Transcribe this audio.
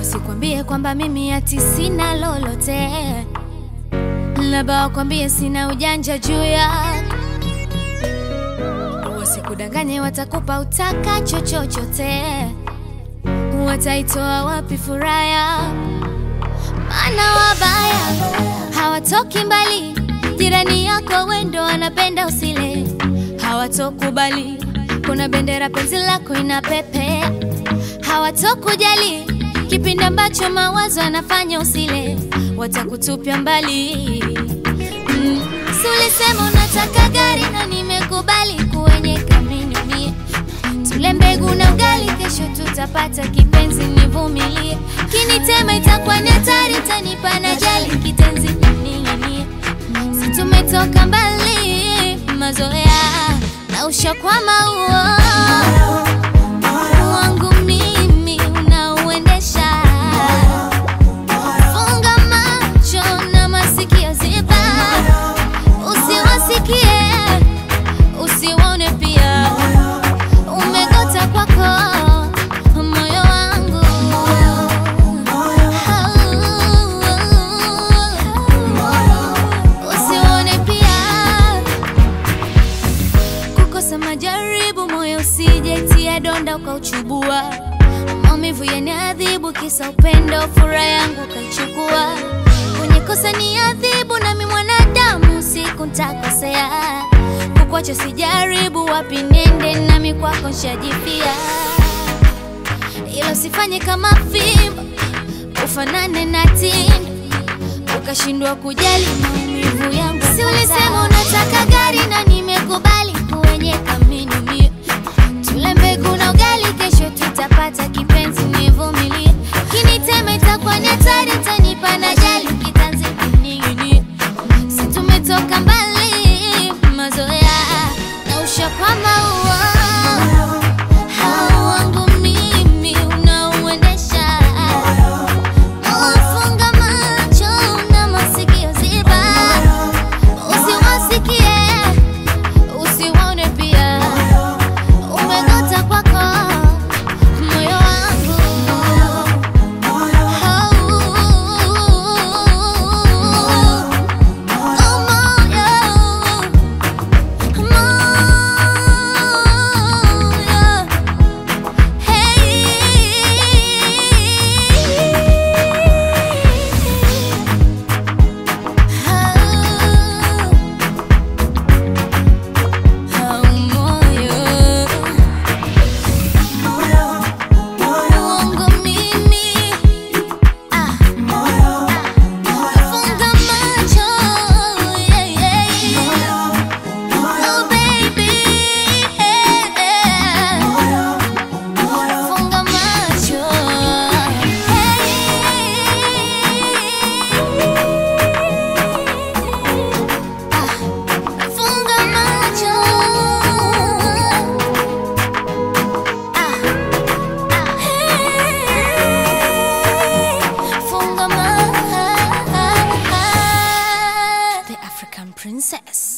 Usikwambie kwamba mimi ati sina lolote, labda wakwambie sina ujanja juu yako. Wasikudanganye, watakupa utaka chochochote. Wataitoa wapi furaha? Mana wabaya hawatoki mbali, jirani yako wendo wanapenda usile, hawatokubali. Kuna bendera penzi lako inapepea hawatokujali kipindi ambacho mawazo yanafanya usile, watakutupia mbali. Mm. Si unataka gari na nimekubali kuenyeka mimi mie, tule mbegu na ugali, kesho tutapata kipenzi, nivumilie. Kinitema itakuwa ni hatari, tanipa na jali kitenzi ning'inie, si tumetoka mbali, mazoea na ushakwama huo majaribu, moyo usijaitia donda ukauchubua. Maumivu yaniadhibu, kisa upendo, furaha yangu ukaichukua. Kwenye kosa ni adhibu, nami mwanadamu, siku ntakosea. Kukwacha sijaribu, wapi nende, nami kwako nshajipia. Ila sifanye kama fimbo, ufanane na tindo, ukashindwa kujali maumivu princess.